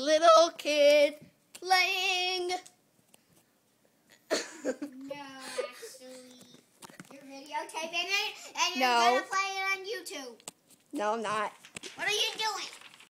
little kid playing. No, actually. You're videotaping it and you're No. gonna play it on YouTube. No, I'm not. What are you?